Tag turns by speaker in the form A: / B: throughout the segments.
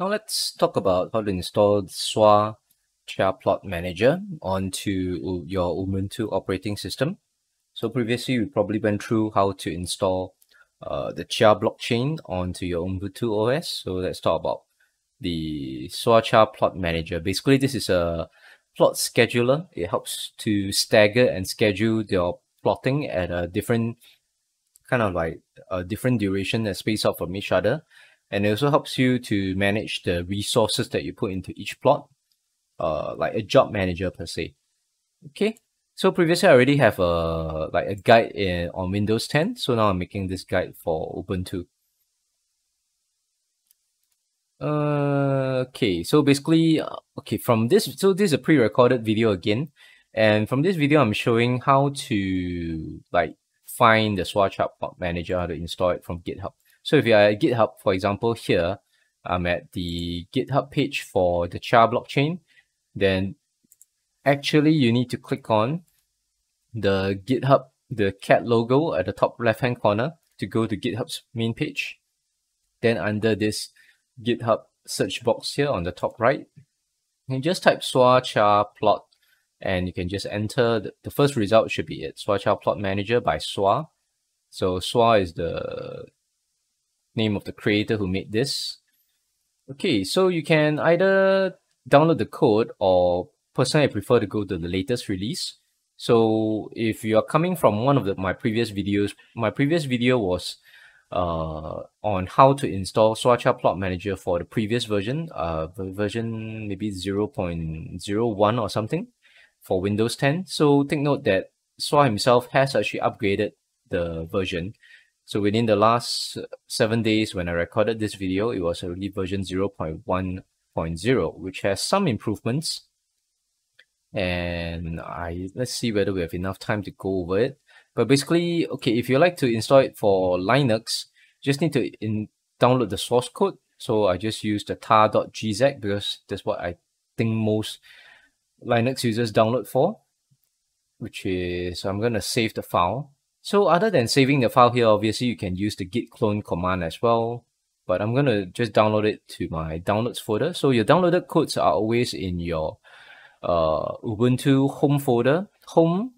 A: Now let's talk about how to install Swar Plot Manager onto your Ubuntu operating system. So previously we probably went through how to install uh, the Chia blockchain onto your Ubuntu OS. So let's talk about the Swar Plot Manager. Basically this is a plot scheduler. It helps to stagger and schedule your plotting at a different kind of like a different duration and space out from each other and it also helps you to manage the resources that you put into each plot, uh, like a job manager per se. Okay, so previously I already have a like a guide in on Windows 10, so now I'm making this guide for Ubuntu. Uh, okay, so basically, uh, okay, from this, so this is a pre-recorded video again, and from this video I'm showing how to like find the Swar Plot Manager, how to install it from GitHub. So if you are at GitHub, for example, here, I'm at the GitHub page for the Chia blockchain, then actually you need to click on the GitHub, the cat logo at the top left-hand corner to go to GitHub's main page. Then under this GitHub search box here on the top right, you can just type Swar Chia plot and you can just enter the, the first result should be it Swar Chia plot manager by Swar. So Swar is the name of the creator who made this. Okay, so you can either download the code or personally I prefer to go to the latest release. So if you are coming from one of the, my previous videos, my previous video was uh, on how to install Swar Chia Plot Manager for the previous version, uh, version maybe 0 0.01 or something for Windows 10. So take note that Swar himself has actually upgraded the version. So within the last uh, seven days when I recorded this video, it was already version 0.1.0, which has some improvements. And I let's see whether we have enough time to go over it. But basically, okay, if you like to install it for Linux, just need to in, download the source code. So I just use the tar.gzec because that's what I think most Linux users download for, which is, I'm going to save the file. So other than saving the file here, obviously you can use the git clone command as well. But I'm going to just download it to my downloads folder. So your downloaded codes are always in your uh, Ubuntu home folder. Home,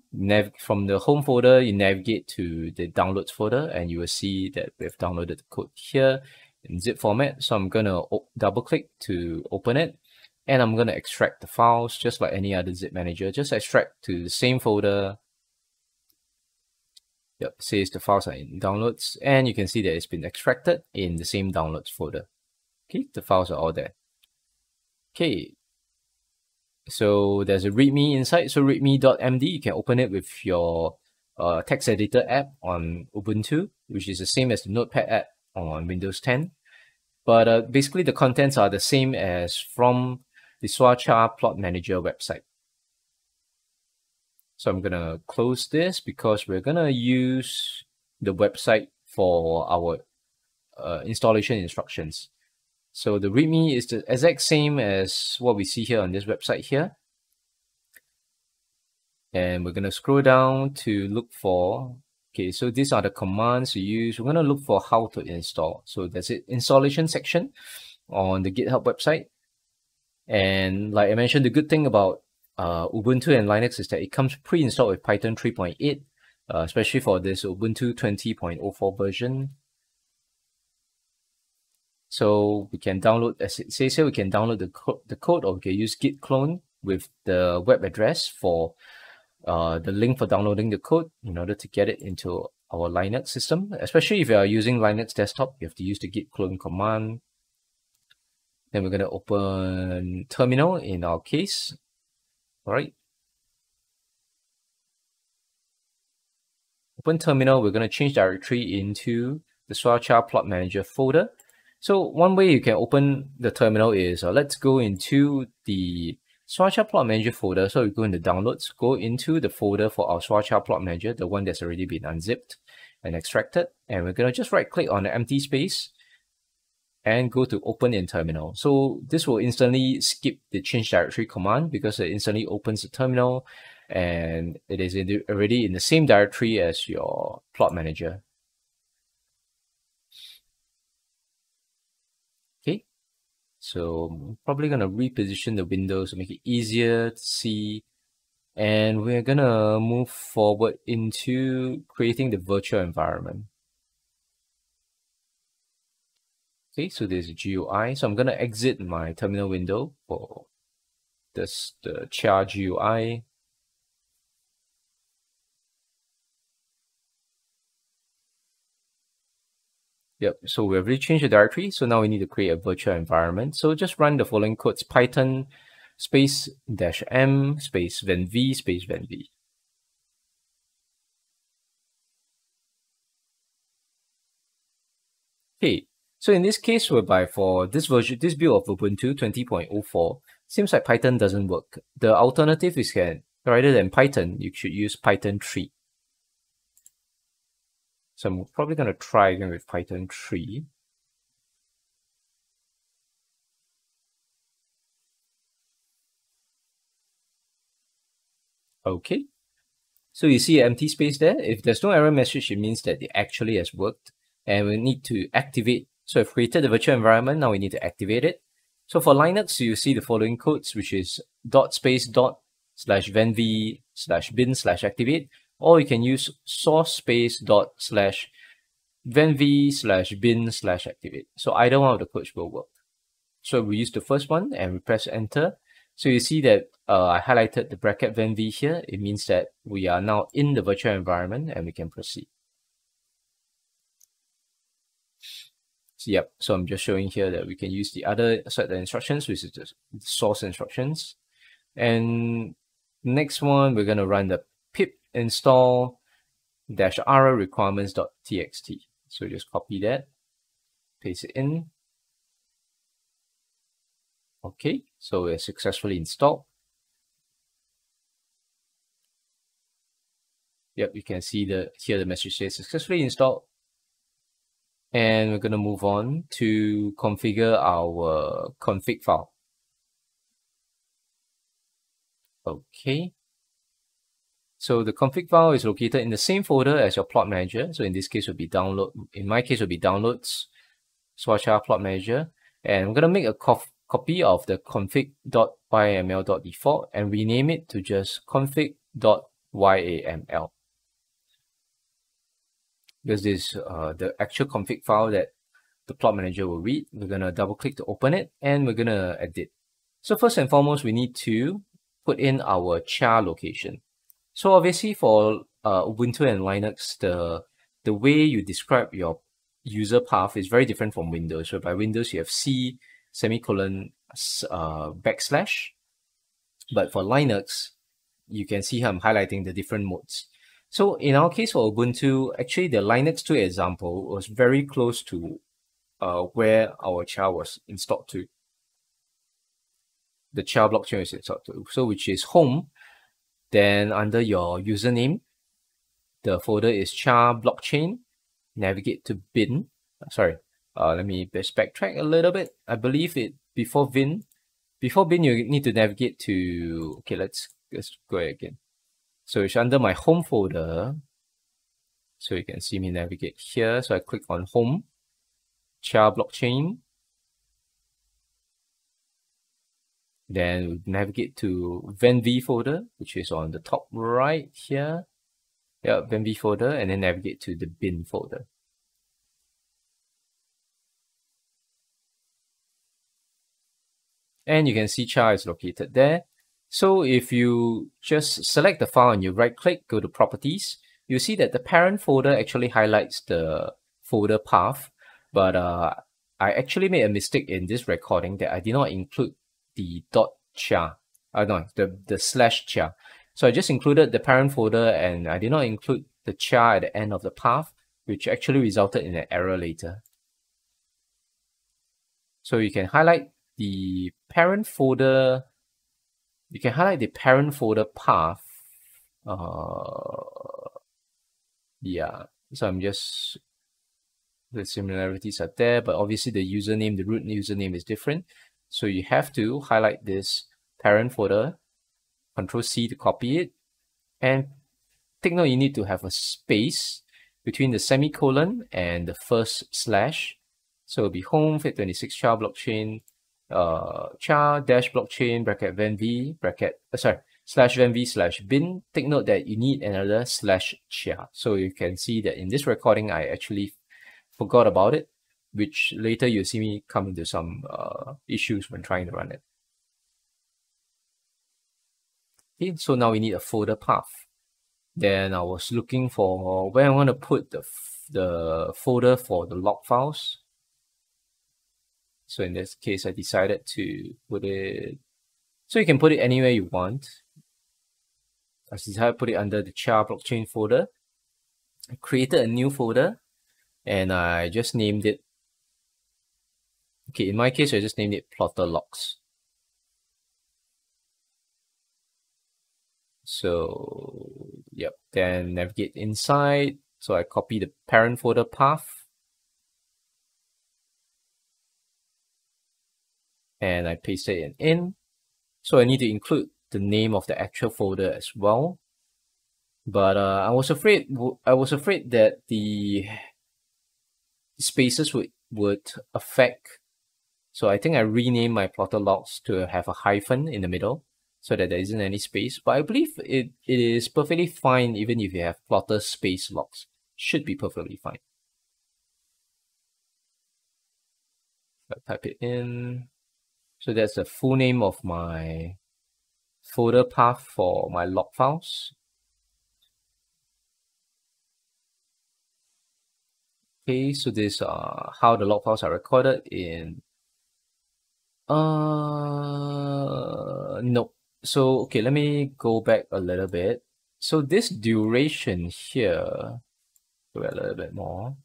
A: from the home folder, you navigate to the downloads folder and you will see that we've downloaded the code here in zip format. So I'm going to double click to open it. And I'm going to extract the files just like any other zip manager. Just extract to the same folder Yep, says the files are in downloads and you can see that it's been extracted in the same downloads folder. Okay, the files are all there. Okay, so there's a readme inside. So readme.md, you can open it with your uh, text editor app on Ubuntu, which is the same as the Notepad app on Windows 10. But uh, basically the contents are the same as from the Swar Chia Plot Manager website. So I'm going to close this because we're going to use the website for our uh, installation instructions. So the README is the exact same as what we see here on this website here. And we're going to scroll down to look for, okay, so these are the commands you use. We're going to look for how to install. So that's it, installation section on the GitHub website. And like I mentioned, the good thing about uh, Ubuntu and Linux is that it comes pre-installed with Python 3.8, uh, especially for this Ubuntu 20.04 version. So we can download, as it says here, we can download the, co the code or we can use git clone with the web address for uh, the link for downloading the code in order to get it into our Linux system. Especially if you are using Linux desktop, you have to use the git clone command. Then we're going to open terminal in our case all right. Open terminal, we're going to change directory into the Swar Chia Plot Manager folder. So one way you can open the terminal is, uh, let's go into the Swar Chia Plot Manager folder. So we go into downloads, go into the folder for our Swar Chia Plot Manager, the one that's already been unzipped and extracted. And we're going to just right click on the empty space and go to open in terminal. So this will instantly skip the change directory command because it instantly opens the terminal and it is in the, already in the same directory as your plot manager. Okay, So I'm probably going to reposition the window to make it easier to see. And we're going to move forward into creating the virtual environment. Okay, so there's GUI. So I'm going to exit my terminal window for this the Chia GUI. Yep, so we've already changed the directory. So now we need to create a virtual environment. So just run the following codes, python space dash m space venv space venv. Okay, so in this case, whereby for this version, this build of Ubuntu 20.04, seems like Python doesn't work. The alternative is can rather than Python, you should use Python 3. So I'm probably going to try again with Python 3. Okay. So you see empty space there. If there's no error message, it means that it actually has worked. And we need to activate. So I've created the virtual environment. Now we need to activate it. So for Linux, you see the following codes, which is dot space dot slash venv slash bin slash activate or you can use source space dot slash venv slash bin slash activate. So either one of the codes will work. So we use the first one and we press enter. So you see that uh, I highlighted the bracket venv here. It means that we are now in the virtual environment and we can proceed. So, yep, so I'm just showing here that we can use the other set of instructions, which is the source instructions. And next one, we're going to run the pip install dash r requirements.txt. So just copy that, paste it in. Okay, so we're successfully installed. Yep, you can see the here the message says successfully installed. And we're going to move on to configure our config file. Okay, so the config file is located in the same folder as your plot manager. So in this case, will be download. In my case, will be downloads, Swar Chia plot manager. And I'm going to make a copy of the config.yml.default and rename it to just config.yaml. Because this is uh, the actual config file that the plot manager will read. We're going to double click to open it and we're going to edit. So first and foremost, we need to put in our Chia location. So obviously for uh, Ubuntu and Linux, the the way you describe your user path is very different from Windows. So by Windows, you have C semicolon uh, backslash. But for Linux, you can see how I'm highlighting the different modes. So in our case for Ubuntu, actually the Linux 2 example was very close to uh, where our Chia was installed to. The Chia blockchain is installed to. So which is home then under your username, the folder is chia blockchain. Navigate to bin. Sorry, uh, let me backtrack a little bit. I believe it before bin. Before bin, you need to navigate to. Okay, let's let's go again. So it's under my home folder. So you can see me navigate here. So I click on home, chia blockchain. Then we navigate to venv folder, which is on the top right here. Yeah, venv folder, and then navigate to the bin folder. And you can see chia is located there. So if you just select the file and you right click, go to properties, you see that the parent folder actually highlights the folder path. But uh, I actually made a mistake in this recording that I did not include the dot chia, uh, no, the, the slash chia. So I just included the parent folder and I did not include the chia at the end of the path, which actually resulted in an error later. So you can highlight the parent folder, you can highlight the parent folder path. Uh, yeah, so I'm just, the similarities are there, but obviously the username, the root username is different. So you have to highlight this parent folder, Control C to copy it, and take note you need to have a space between the semicolon and the first slash. So it'll be home fit26 chia blockchain uh, chia dash blockchain bracket venv bracket, uh, sorry, slash venv slash bin. Take note that you need another slash chia. So you can see that in this recording, I actually forgot about it, which later you'll see me come into some uh, issues when trying to run it. Okay, so now we need a folder path. Then I was looking for where I want to put the, the folder for the log files. So in this case, I decided to put it, so you can put it anywhere you want. I decided to put it under the Chia blockchain folder. I created a new folder and I just named it, okay, in my case, I just named it plotter logs. So, yep, then navigate inside. So I copy the parent folder path. And I paste it in. So I need to include the name of the actual folder as well. But uh, I was afraid I was afraid that the spaces would would affect. So I think I renamed my plotter logs to have a hyphen in the middle so that there isn't any space. But I believe it, it is perfectly fine even if you have plotter space logs. Should be perfectly fine. I type it in. So that's the full name of my folder path for my log files. Okay, so this uh how the log files are recorded in uh no so okay let me go back a little bit. So this duration here go a little bit more.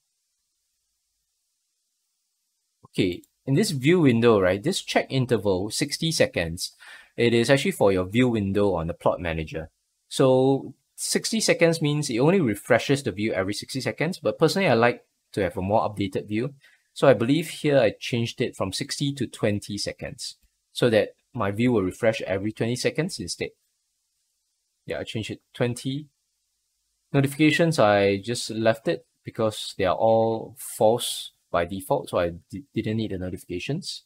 A: Okay in this view window right this check interval 60 seconds it is actually for your view window on the plot manager so 60 seconds means it only refreshes the view every 60 seconds but personally i like to have a more updated view so i believe here i changed it from 60 to 20 seconds so that my view will refresh every 20 seconds instead. Yeah, I changed it 20. Notifications, I just left it because they are all false by default, so I didn't need the notifications.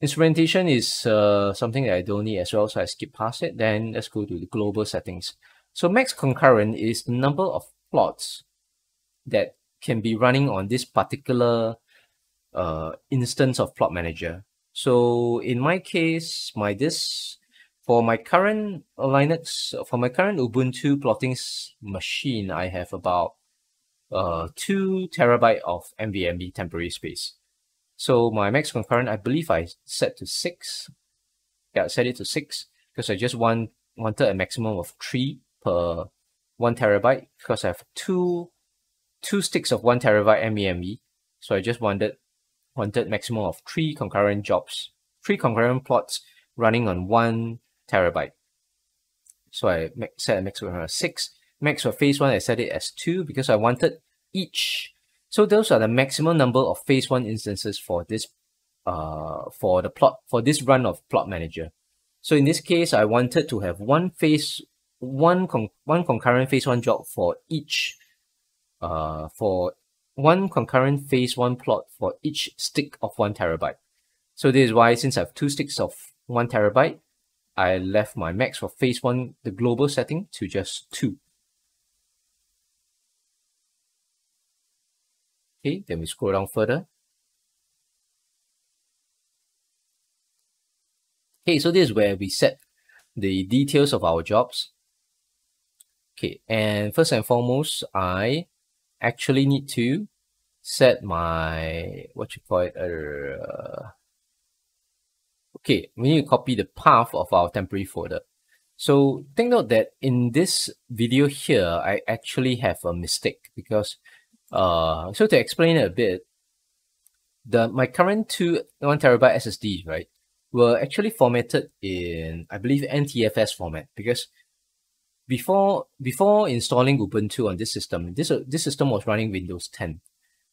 A: Instrumentation is uh, something that I don't need as well, so I skip past it. Then let's go to the global settings. So max concurrent is the number of plots that can be running on this particular uh, instance of plot manager. So in my case, my this for my current Linux, for my current Ubuntu plotting machine, I have about uh, two terabyte of NVMe temporary space. So my max concurrent, I believe I set to six. Yeah, I set it to six because I just want wanted a maximum of three per one terabyte because I have two two sticks of one terabyte NVMe. So I just wanted wanted maximum of three concurrent jobs, three concurrent plots running on one terabyte. So I set a max for six. Max for phase one, I set it as two because I wanted each. So those are the maximum number of phase one instances for this, uh, for the plot, for this run of plot manager. So in this case, I wanted to have one phase, one con one concurrent phase one job for each, uh, for one concurrent phase one plot for each stick of one terabyte. So this is why since I have two sticks of one terabyte, I left my max for phase one, the global setting to just two. Okay, then we scroll down further. Okay, so this is where we set the details of our jobs. Okay, and first and foremost, I actually need to set my what you call it uh, okay we need to copy the path of our temporary folder so take note that in this video here I actually have a mistake because uh so to explain it a bit the my current two one terabyte SSDs right were actually formatted in I believe NTFS format because before before installing Ubuntu on this system, this this system was running Windows 10.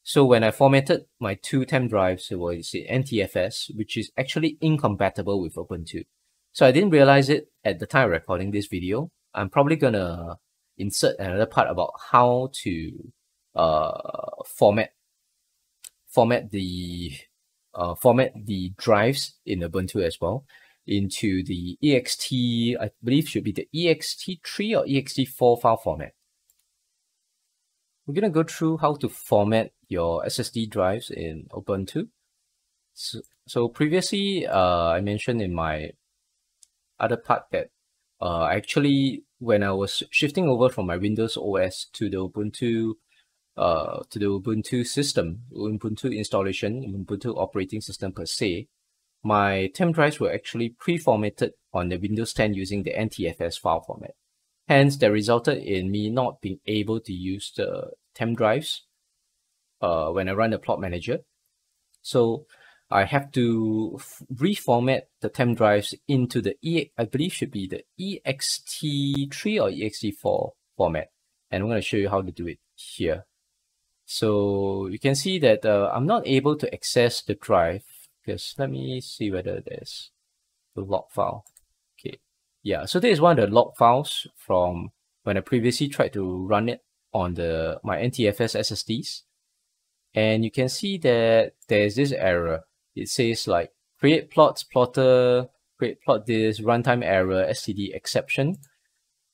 A: So when I formatted my two temp drives, it was NTFS, which is actually incompatible with Ubuntu. So I didn't realize it at the time recording this video. I'm probably gonna insert another part about how to uh, format format the uh, format the drives in Ubuntu as well into the ext, I believe should be the ext3 or ext4 file format. We're going to go through how to format your SSD drives in Ubuntu. So, so previously, uh, I mentioned in my other part that uh, actually when I was shifting over from my Windows OS to the Ubuntu uh, to the Ubuntu system, Ubuntu installation, Ubuntu operating system per se, my temp drives were actually pre-formatted on the Windows 10 using the NTFS file format. Hence, that resulted in me not being able to use the temp drives uh, when I run the plot manager. So I have to reformat the temp drives into the E, I believe should be the ext3 or ext4 format. And I'm going to show you how to do it here. So you can see that uh, I'm not able to access the drive because let me see whether there's the log file. Okay, yeah, so this is one of the log files from when I previously tried to run it on the my NTFS SSDs. And you can see that there's this error. It says like create plots, plotter, create plot this, runtime error, std exception.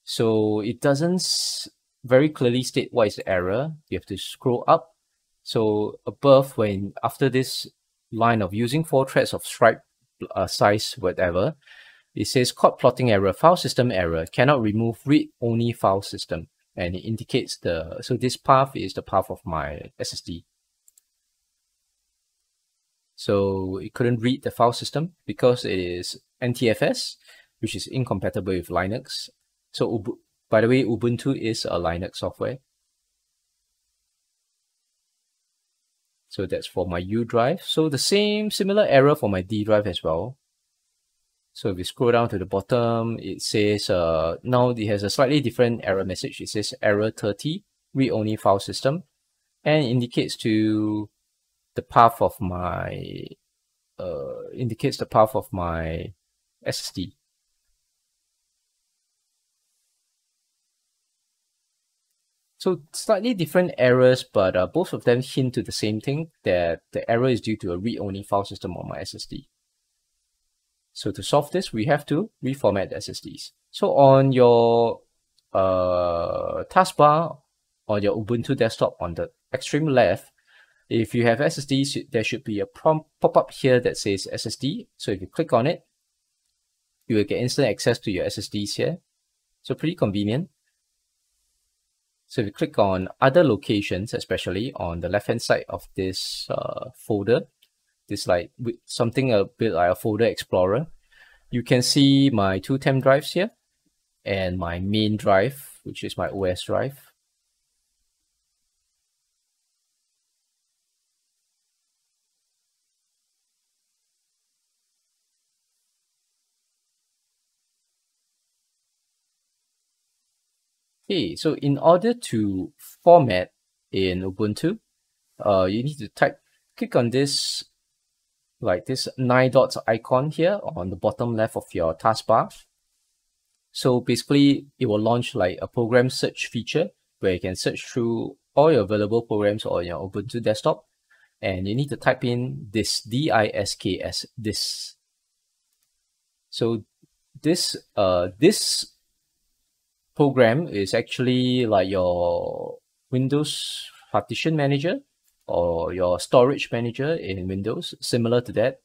A: So it doesn't very clearly state what is the error. You have to scroll up. So above, when after this line of using four threads of stripe uh, size, whatever, it says chord plotting error, file system error, cannot remove read-only file system. And it indicates the, so this path is the path of my SSD. So it couldn't read the file system because it is NTFS, which is incompatible with Linux. So by the way, Ubuntu is a Linux software. So that's for my U drive. So the same similar error for my D drive as well. So if you scroll down to the bottom, it says uh, now it has a slightly different error message. It says error 30, read-only file system, and indicates to the path of my uh, indicates the path of my SSD. So slightly different errors, but uh, both of them hint to the same thing, that the error is due to a read-only file system on my SSD. So to solve this, we have to reformat SSDs. So on your uh, taskbar on your Ubuntu desktop on the extreme left, if you have SSDs, there should be a prompt pop-up here that says SSD. So if you click on it, you will get instant access to your SSDs here. So pretty convenient. So if you click on other locations, especially on the left hand side of this uh, folder, this like with something a bit like a folder explorer, you can see my two temp drives here and my main drive, which is my OS drive. Okay, so in order to format in Ubuntu, uh, you need to type, click on this, like this nine dots icon here on the bottom left of your taskbar. So basically, it will launch like a program search feature where you can search through all your available programs on your Ubuntu desktop. And you need to type in this D-I-S-K-S, this. So this, uh, this program is actually like your Windows partition manager or your storage manager in Windows, similar to that.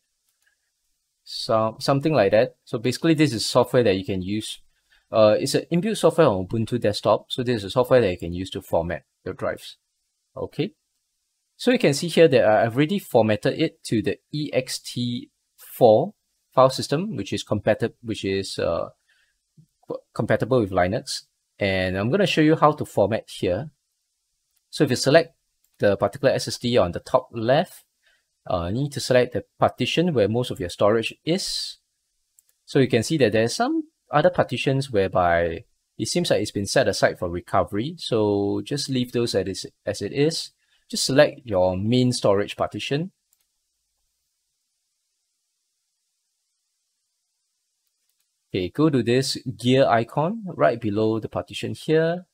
A: So, something like that. So basically this is software that you can use. Uh, it's an inbuilt software on Ubuntu desktop. So this is a software that you can use to format your drives. Okay. So you can see here that I've already formatted it to the ext4 file system, which is compatible, which is uh, compatible with Linux. And I'm going to show you how to format here. So if you select the particular SSD on the top left, uh, you need to select the partition where most of your storage is. So you can see that there's some other partitions whereby it seems like it's been set aside for recovery. So just leave those as, as it is. Just select your main storage partition Okay, go to this gear icon right below the partition here.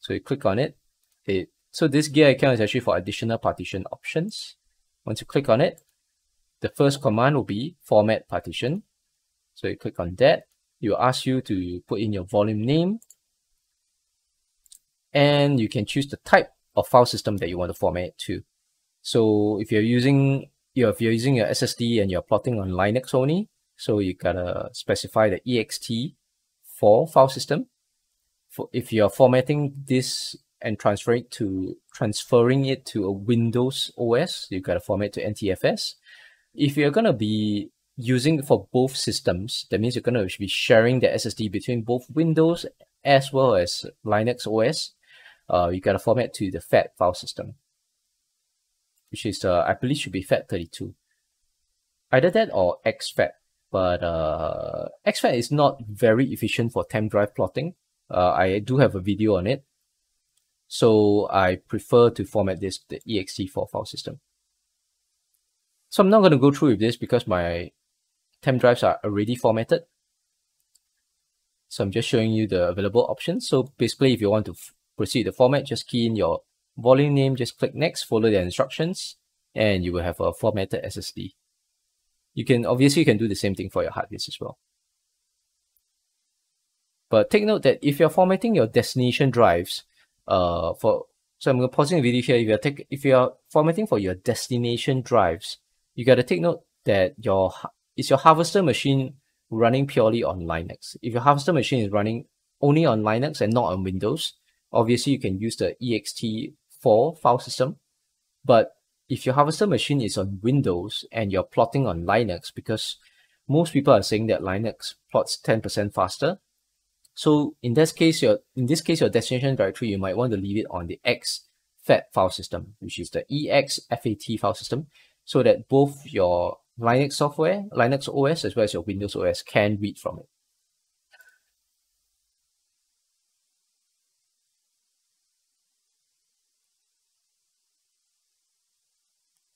A: So you click on it. it so this gear icon is actually for additional partition options. Once you click on it, the first command will be format partition. So you click on that. It will ask you to put in your volume name. And you can choose the type of file system that you want to format to. So if you're using if you're using your SSD and you're plotting on Linux only, so you gotta specify the ext4 file system. For if you're formatting this and transferring it to transferring it to a Windows OS, you gotta format to NTFS. If you're gonna be using for both systems, that means you're gonna be sharing the SSD between both Windows as well as Linux OS. Uh, you gotta format to the FAT file system, which is uh, I believe should be FAT32. Either that or exFAT, but uh, exFAT is not very efficient for temp drive plotting. Uh, I do have a video on it. So I prefer to format this the ext4 file system. So I'm not going to go through with this because my temp drives are already formatted. So I'm just showing you the available options. So basically, if you want to proceed the format, just key in your volume name, just click next, follow the instructions, and you will have a formatted SSD. You can obviously you can do the same thing for your hard disk as well. But take note that if you're formatting your destination drives, uh, for so I'm pausing the video here. If you're take if you're formatting for your destination drives, you got to take note that your is your harvester machine running purely on Linux. If your harvester machine is running only on Linux and not on Windows, obviously you can use the ext4 file system. But if your harvester machine is on Windows and you're plotting on Linux, because most people are saying that Linux plots 10% faster, so in this case, your in this case, your destination directory, you might want to leave it on the exFAT file system, which is the exFAT file system, so that both your Linux software, Linux OS, as well as your Windows OS can read from it.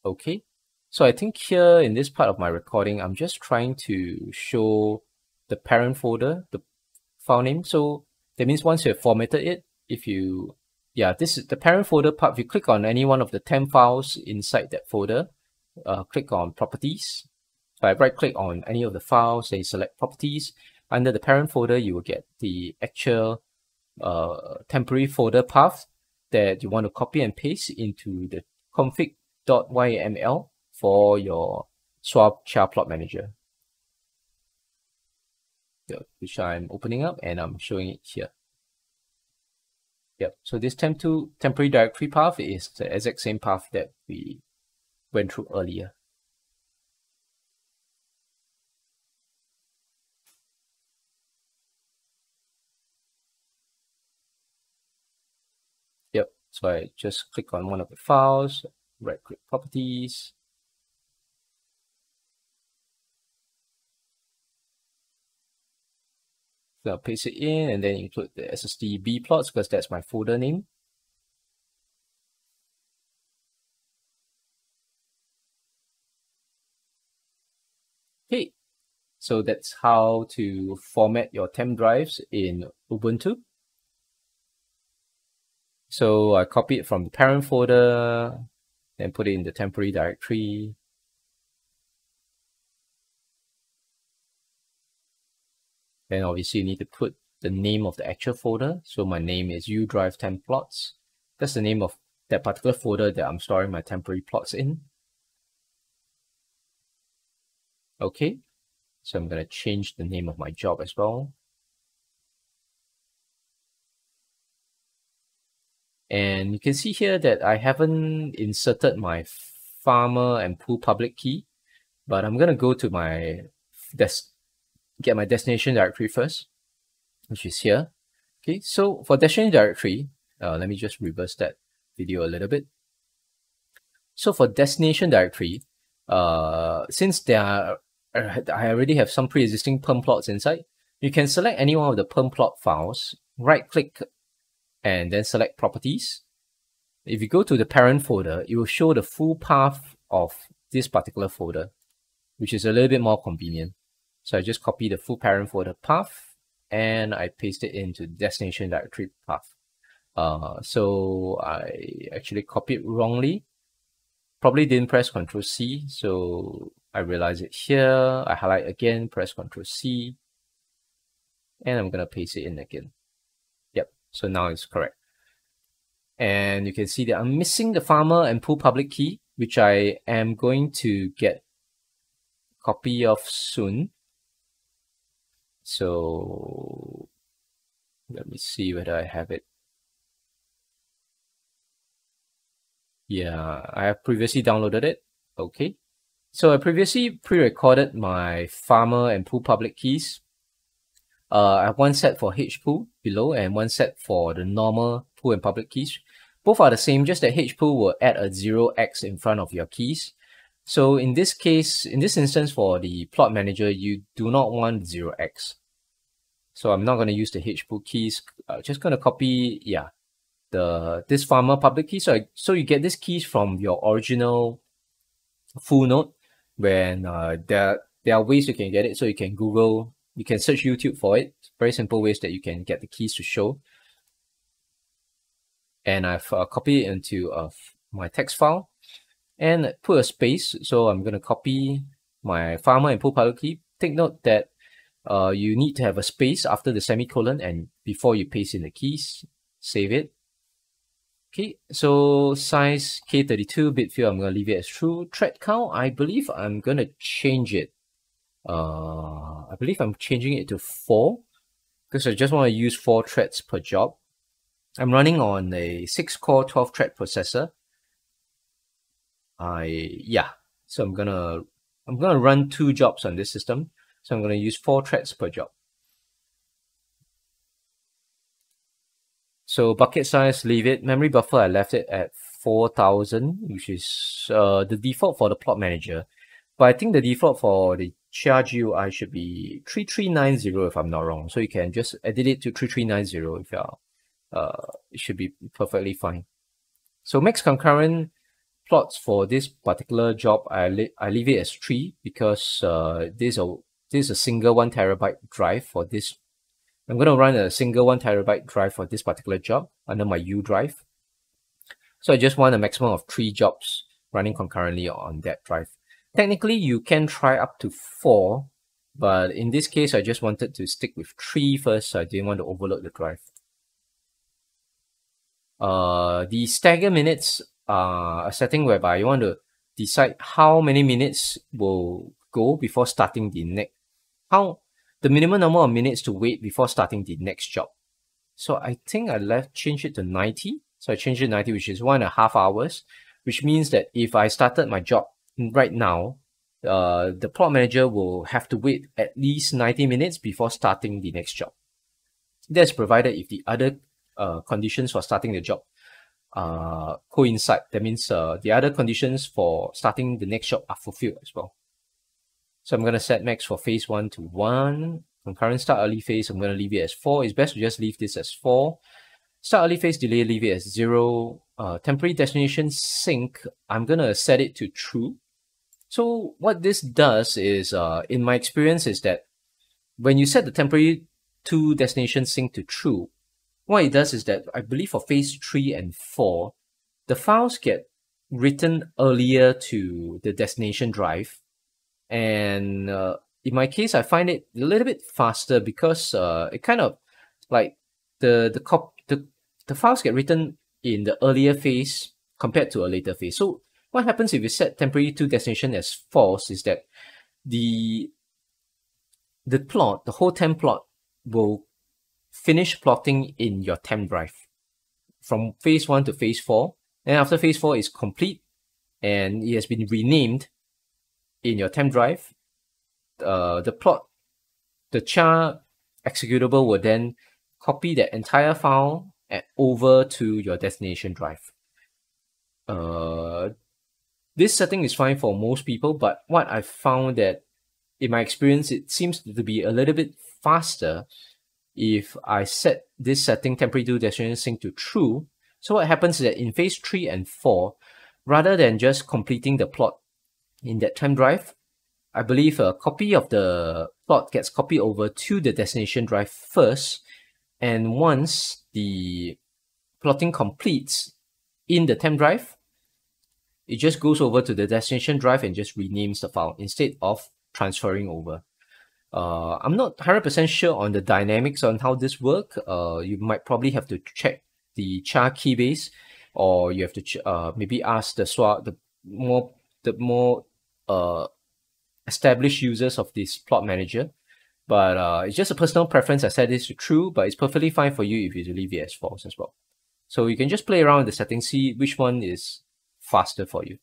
A: Okay, so I think here in this part of my recording, I'm just trying to show the parent folder, the file name. So that means once you have formatted it, if you, yeah, this is the parent folder part. If you click on any one of the 10 files inside that folder, uh, click on properties. So I right click on any of the files, then select properties. Under the parent folder, you will get the actual uh, temporary folder path that you want to copy and paste into the config.yml for your Swar Chia plot manager which I'm opening up and I'm showing it here. Yep, so this temp2 temporary directory path is the exact same path that we went through earlier. Yep, so I just click on one of the files, right click properties, So I'll paste it in and then include the SSD B plots because that's my folder name. Okay, so that's how to format your temp drives in Ubuntu. So I copy it from the parent folder, then put it in the temporary directory. Then obviously you need to put the name of the actual folder. So my name is udrive temp plots. That's the name of that particular folder that I'm storing my temporary plots in. Okay, so I'm going to change the name of my job as well. And you can see here that I haven't inserted my farmer and pool public key, but I'm going to go to my desk get my destination directory first, which is here. Okay, so for destination directory, uh, let me just reverse that video a little bit. So for destination directory, uh, since there are, uh, I already have some pre-existing perm plots inside, you can select any one of the perm plot files, right click, and then select properties. If you go to the parent folder, it will show the full path of this particular folder, which is a little bit more convenient. So I just copy the full parent folder path and I paste it into destination directory path. Uh, so I actually copied wrongly probably didn't press Control C, so I realize it here. I highlight again, press Control C, and I'm gonna paste it in again. So now it's correct. And you can see that I'm missing the farmer and pool public key, which I am going to get copy of soon. So let me see whether I have it. Yeah, I have previously downloaded it. Okay. So I previously pre-recorded my farmer and pool public keys. Uh, I have one set for H pool below and one set for the normal pool and public keys. Both are the same, just that H pool will add a 0x in front of your keys. So in this case, in this instance for the plot manager, you do not want 0x. So I'm not going to use the H pool keys. I'm just going to copy, yeah, the this farmer public key. So, I, so you get these keys from your original full node when uh, there, there are ways you can get it. So you can Google, you can search YouTube for it. Very simple ways that you can get the keys to show. And I've uh, copied it into uh, my text file and put a space. So I'm going to copy my farmer and pool public key. Take note that uh, you need to have a space after the semicolon and before you paste in the keys. Save it. Okay, so size K32 bit field, I'm going to leave it as true. Thread count, I believe I'm going to change it. Uh, I believe I'm changing it to 4 because I just want to use 4 threads per job. I'm running on a 6-core 12-thread processor. I, yeah, so I'm to I'm to run two jobs on this system. So I'm to use 4 threads per job. So bucket size, leave it. Memory buffer, I left it at 4000, which is uh, the default for the plot manager. But I think the default for the Chia GUI should be 3390 if I'm not wrong. So you can just edit it to 3390 if you're, uh, it should be perfectly fine. So max concurrent plots for this particular job, I, I leave it as 3 because uh, this, is a, this is a single 1 terabyte drive for this I'm going to run a single one terabyte drive for this particular job under my U drive. So I just want a maximum of three jobs running concurrently on that drive. Technically, you can try up to four, but in this case, I just wanted to stick with three first. So I didn't want to overload the drive. Uh, the stagger minutes are a setting whereby you want to decide how many minutes will go before starting the next, how the minimum number of minutes to wait before starting the next job. So I think I left change it to 90. So I changed it to 90, which is one and a half hours, which means that if I started my job right now, uh, the plot manager will have to wait at least 90 minutes before starting the next job. That's provided if the other uh, conditions for starting the job uh, coincide. That means uh, the other conditions for starting the next job are fulfilled as well. So I'm going to set max for phase 1 to 1. Concurrent start early phase, I'm going to leave it as 4. It's best to just leave this as 4. Start early phase delay, leave it as 0. Uh, temporary destination sync, I'm going to set it to true. So what this does is, uh, in my experience, is that when you set the temporary to destination sync to true, what it does is that I believe for phase 3 and 4, the files get written earlier to the destination drive and uh, in my case, I find it a little bit faster because uh, it kind of like the the cop the the files get written in the earlier phase compared to a later phase. So what happens if you set temporary to destination as false is that the the plot, the whole temp plot will finish plotting in your temp drive from phase one to phase four. And after phase four is complete and it has been renamed, in your temp drive, uh, the plot, the chia executable will then copy that entire file and over to your destination drive. Uh, this setting is fine for most people, but what I found that in my experience, it seems to be a little bit faster if I set this setting temporary to destination sync to true. So what happens is that in phase 3 and 4, rather than just completing the plot in that time drive, I believe a copy of the plot gets copied over to the destination drive first. And once the plotting completes in the temp drive, it just goes over to the destination drive and just renames the file instead of transferring over. Uh, I'm not 100% sure on the dynamics on how this work. Uh, you might probably have to check the Chia Keybase or you have to uh, maybe ask the the more the more uh, established users of this plot manager. But uh, it's just a personal preference. I set this to true, but it's perfectly fine for you if you leave it as false as well. So you can just play around with the settings, see which one is faster for you.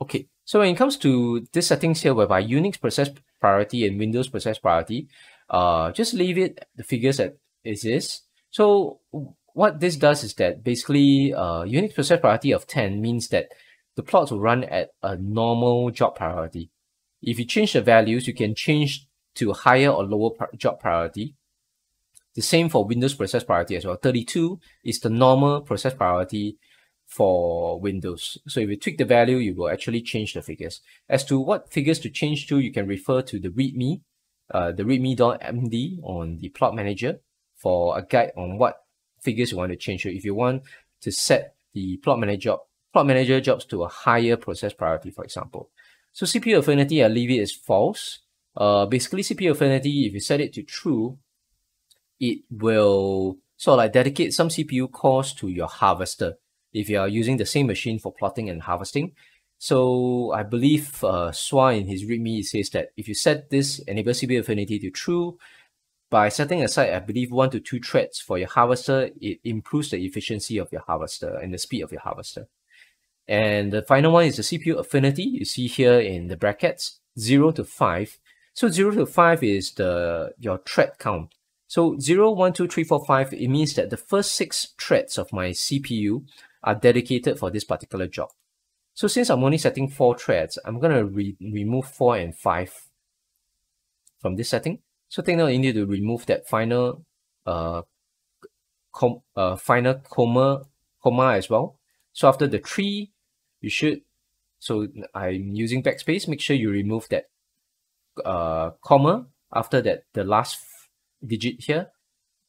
A: Okay, so when it comes to this settings here, whereby Unix process priority and Windows process priority, uh, just leave it the figures that it is. So what this does is that basically uh, Unix process priority of 10 means that the plots will run at a normal job priority. If you change the values, you can change to higher or lower job priority. The same for Windows process priority as well. 32 is the normal process priority for Windows. So if you tweak the value, you will actually change the figures. As to what figures to change to, you can refer to the README, uh, the readme.md on the plot manager for a guide on what figures you want to change to. If you want to set the plot manager plot manager jobs to a higher process priority, for example. So CPU affinity, I leave it as false. Uh, basically CPU affinity, if you set it to true, it will sort of like dedicate some CPU cores to your harvester if you are using the same machine for plotting and harvesting. So I believe uh, Swar in his README says that if you set this enable CPU affinity to true, by setting aside, I believe, one to two threads for your harvester, it improves the efficiency of your harvester and the speed of your harvester. And the final one is the CPU affinity. You see here in the brackets, 0 to 5. So 0 to 5 is the your thread count. So 0, 1, 2, 3, 4, 5, it means that the first six threads of my CPU are dedicated for this particular job. So since I'm only setting four threads, I'm going to re remove 4 and 5 from this setting. So take note, you need to remove that final uh, com uh, final comma, comma as well. So after the 3, you should, so I'm using backspace, make sure you remove that uh, comma after that, the last digit here,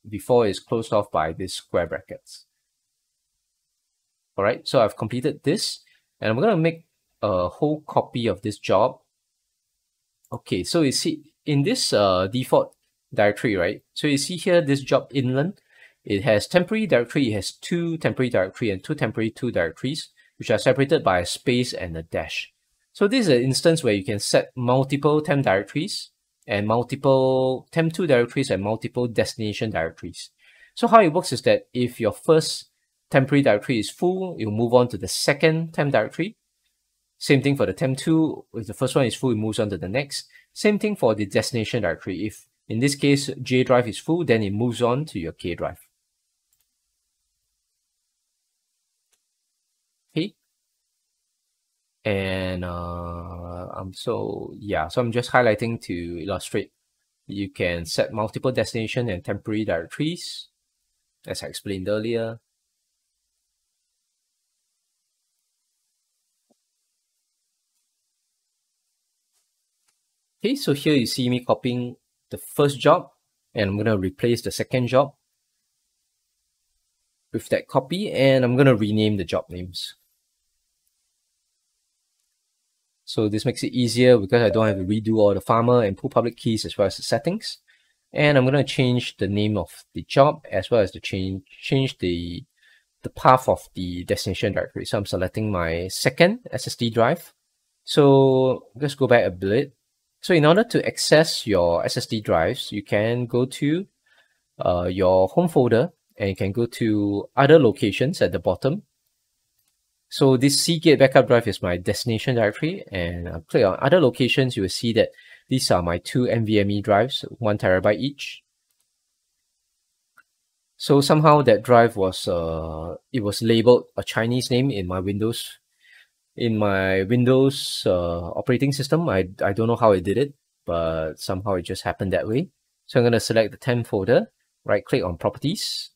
A: before it's closed off by these square brackets. All right, so I've completed this and I'm going to make a whole copy of this job. Okay, so you see in this uh, default directory, right? So you see here this job inland, it has temporary directory, it has two temporary directory and two temporary two directories, which are separated by a space and a dash. So this is an instance where you can set multiple temp directories and multiple temp2 directories and multiple destination directories. So how it works is that if your first temporary directory is full, you move on to the second temp directory. Same thing for the temp2. If the first one is full, it moves on to the next. Same thing for the destination directory. If in this case J drive is full, then it moves on to your K drive. Okay. And uh, um, so yeah, so I'm just highlighting to illustrate. You can set multiple destination and temporary directories, as I explained earlier. Okay, so here you see me copying the first job and I'm going to replace the second job with that copy and I'm going to rename the job names. So this makes it easier because I don't have to redo all the farmer and pool public keys as well as the settings. And I'm going to change the name of the job as well as the change change the the path of the destination directory. So I'm selecting my second SSD drive. So let's go back a bit. So in order to access your SSD drives, you can go to uh, your home folder and you can go to other locations at the bottom. So this Seagate backup drive is my destination directory and I'll click on other locations. You will see that these are my two NVMe drives, one terabyte each. So somehow that drive was, uh, it was labeled a Chinese name in my Windows in my Windows uh, operating system. I, I don't know how I did it, but somehow it just happened that way. So I'm going to select the temp folder, right click on properties.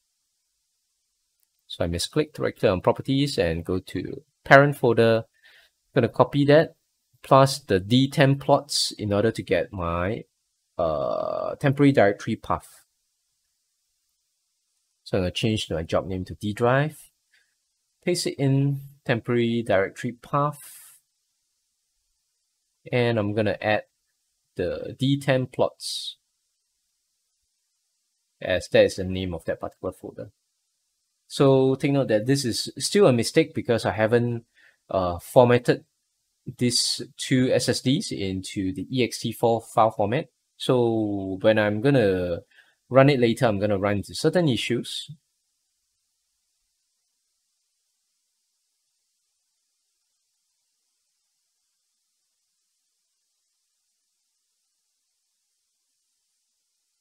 A: So I misclicked, right click on properties and go to parent folder. I'm going to copy that plus the dtemp plots in order to get my uh, temporary directory path. So I'm going to change my job name to D drive. Paste it in temporary directory path. And I'm going to add the D10 plots as that is the name of that particular folder. So take note that this is still a mistake because I haven't uh, formatted these two SSDs into the ext4 file format. So when I'm going to run it later, I'm going to run into certain issues.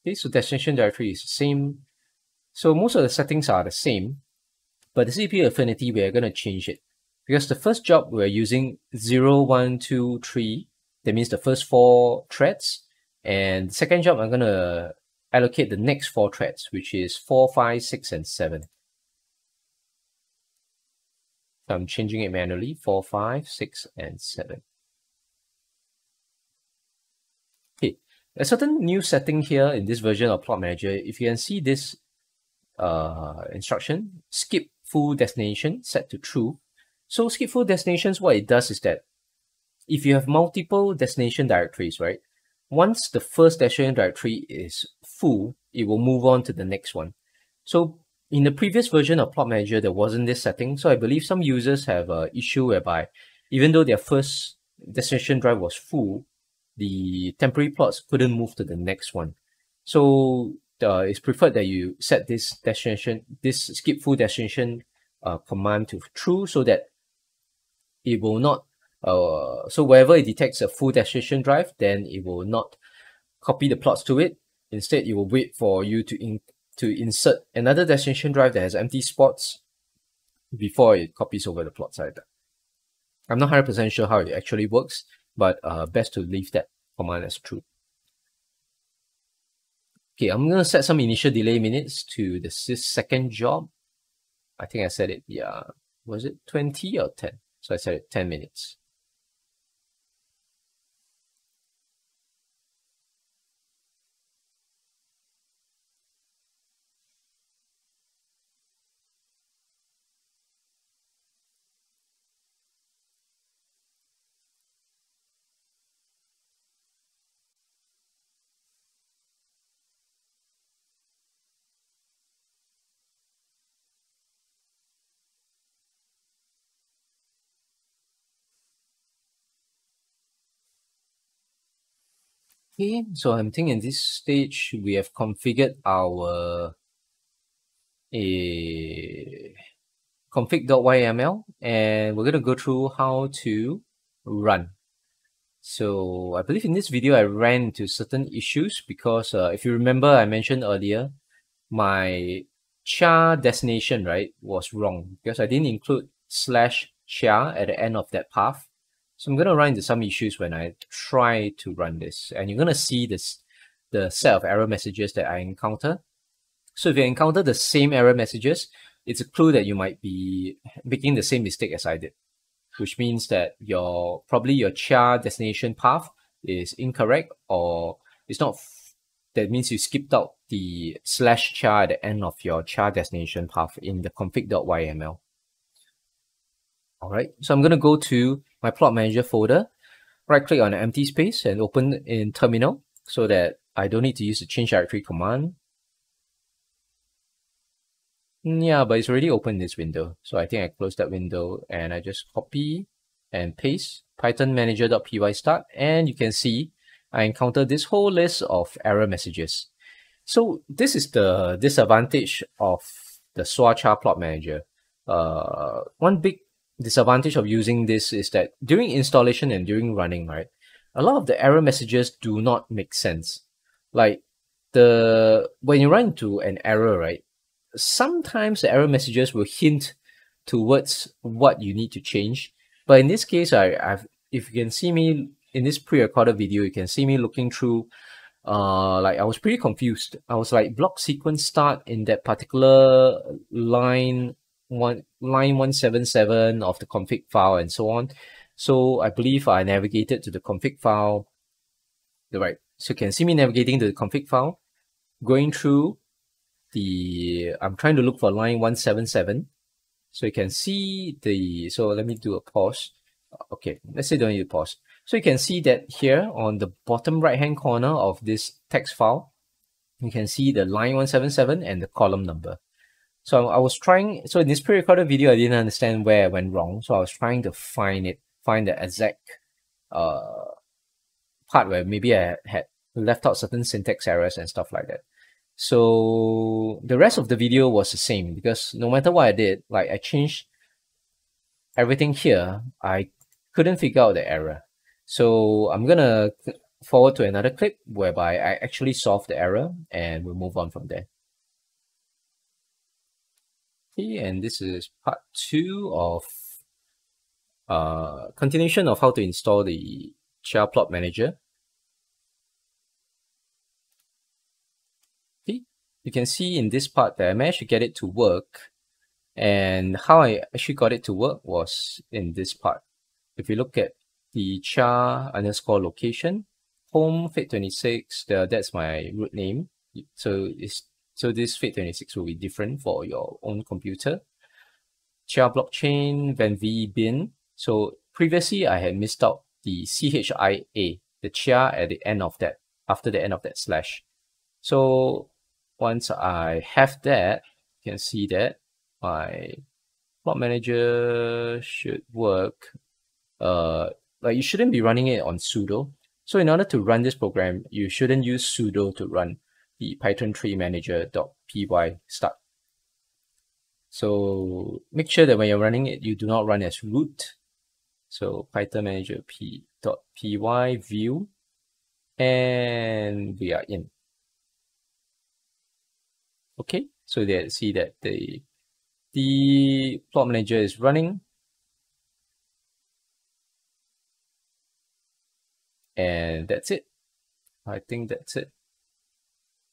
A: Okay, so destination directory is the same. So most of the settings are the same, but the CPU affinity, we're going to change it. Because the first job, we're using 0, 1, 2, 3. That means the first four threads. And the second job, I'm going to allocate the next four threads, which is 4, 5, 6, and 7. So I'm changing it manually, 4, 5, 6, and 7. Okay, a certain new setting here in this version of Plot Manager, if you can see this uh, instruction, skip full destination set to true. So skip full destinations, what it does is that if you have multiple destination directories, right, once the first destination directory is full, it will move on to the next one. So in the previous version of Plot Manager, there wasn't this setting. So I believe some users have an issue whereby even though their first destination drive was full, the temporary plots couldn't move to the next one. So uh, it's preferred that you set this destination, this skip full destination uh, command to true so that it will not uh, so wherever it detects a full destination drive, then it will not copy the plots to it. Instead, it will wait for you to in to insert another destination drive that has empty spots before it copies over the plots either. I'm not 100% sure how it actually works, but uh, best to leave that command as true. Okay, I'm going to set some initial delay minutes to the second job. I think I set it, yeah, was it 20 or 10? So I set it 10 minutes. Okay, so I'm thinking in this stage, we have configured our a config.yml and we're going to go through how to run. So I believe in this video, I ran into certain issues because uh, if you remember, I mentioned earlier, my chia destination, right, was wrong because I didn't include slash chia at the end of that path. So I'm going to run into some issues when I try to run this. And you're going to see this, the set of error messages that I encounter. So if you encounter the same error messages, it's a clue that you might be making the same mistake as I did, which means that your probably your chia destination path is incorrect or it's not. That means you skipped out the slash chia at the end of your chia destination path in the config.yml. All right, so I'm going to go to my plot manager folder, right click on an empty space and open in terminal so that I don't need to use the change directory command. Yeah, but it's already open this window. So I think I close that window and I just copy and paste python manager.py start and you can see I encounter this whole list of error messages. So this is the disadvantage of the Swar plot manager. Uh, one big disadvantage of using this is that during installation and during running, right, a lot of the error messages do not make sense. Like the when you run into an error, right, sometimes the error messages will hint towards what you need to change. But in this case, I, I've if you can see me in this pre-recorded video, you can see me looking through uh like I was pretty confused. I was like block sequence start in that particular line one line 177 of the config file and so on. So I believe I navigated to the config file. The right. So you can see me navigating to the config file, going through the, I'm trying to look for line 177. So you can see the, so let me do a pause. Okay, let's say don't need to pause. So you can see that here on the bottom right hand corner of this text file, you can see the line 177 and the column number. So I was trying, so in this pre-recorded video, I didn't understand where I went wrong. So I was trying to find it, find the exact uh, part where maybe I had left out certain syntax errors and stuff like that. So the rest of the video was the same because no matter what I did, like I changed everything here, I couldn't figure out the error. So I'm gonna forward to another clip whereby I actually solve the error and we'll move on from there. And this is part two of uh, continuation of how to install the Chia Plot Manager. Okay, you can see in this part that I managed to get it to work and how I actually got it to work was in this part. If you look at the chia underscore location, home fate26, the, that's my root name. So it's so this fate26 will be different for your own computer. Chia blockchain, venv bin. So previously I had missed out the CHIA, the Chia at the end of that, after the end of that slash. So once I have that, you can see that my plot manager should work. Uh, like you shouldn't be running it on sudo. So in order to run this program, you shouldn't use sudo to run the Python tree manager.py start. So make sure that when you're running it, you do not run as root. So Python manager p.py view, and we are in. Okay, so there see that the the plot manager is running. And that's it. I think that's it.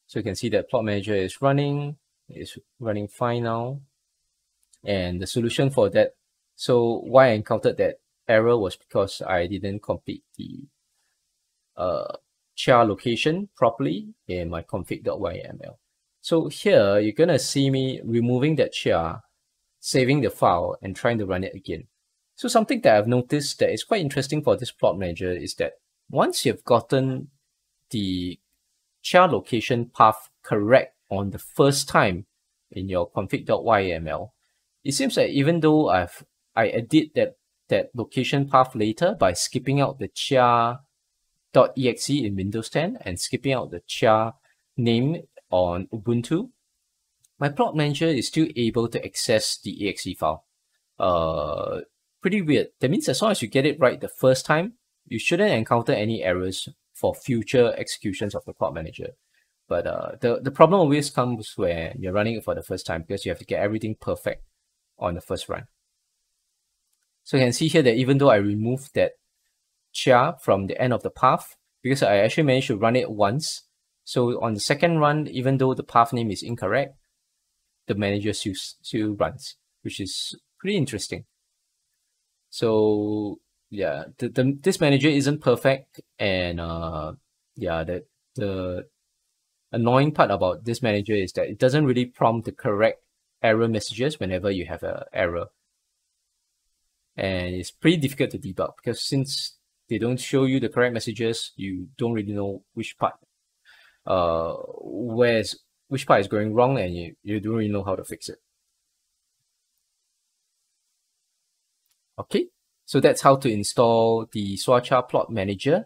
A: So you can see that plot manager is running, it's running fine now. And the solution for that, so why I encountered that error was because I didn't complete the uh, chia location properly in my config.yml. So here, you're to see me removing that chia, saving the file, and trying to run it again. So something that I've noticed that is quite interesting for this plot manager is that once you've gotten the chia location path correct on the first time in your config.yml, it seems that even though I've I edit that that location path later by skipping out the chia.exe in Windows 10 and skipping out the chia name on Ubuntu, my plot manager is still able to access the exe file. Uh, pretty weird. That means as long as you get it right the first time, you shouldn't encounter any errors for future executions of the plot manager. But uh, the, the problem always comes when you're running it for the first time because you have to get everything perfect on the first run. So you can see here that even though I removed that chia from the end of the path, because I actually managed to run it once, so on the second run, even though the path name is incorrect, the manager still, still runs, which is pretty interesting. So yeah, the, the this manager isn't perfect, and uh, yeah, the the annoying part about this manager is that it doesn't really prompt the correct error messages whenever you have an error. And it's pretty difficult to debug because since they don't show you the correct messages, you don't really know which part, uh, where's which part is going wrong, and you, you don't really know how to fix it. Okay, so that's how to install the Swar Chia Plot Manager